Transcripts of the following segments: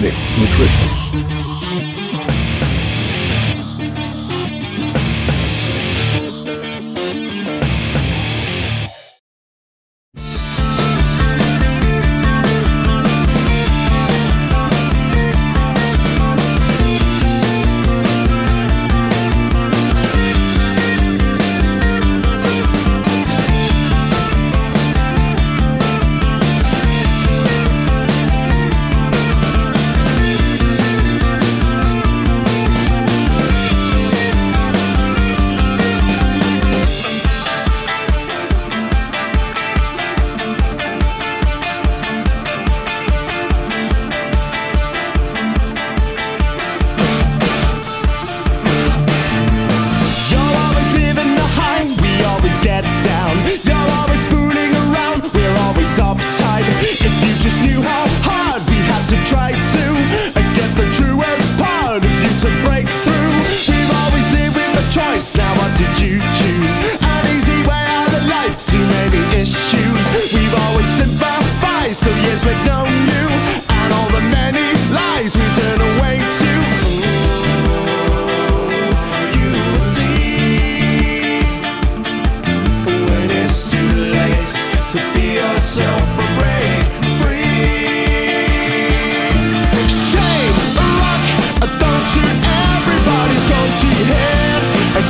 mixed nutrition.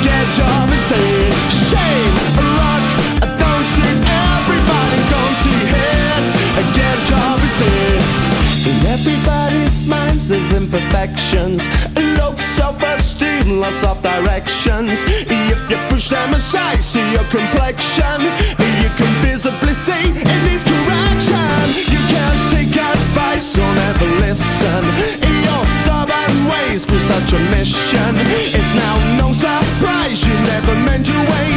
get job instead. Shame, rock, I don't see everybody's going to head and get a job instead. In everybody's minds is imperfections, low self-esteem, lots of directions. If you push them aside, see your complexion, you can visibly see it needs correction. You can't take advice, so never listen. Your stubborn ways for such a mission is now no surprise never meant you wait.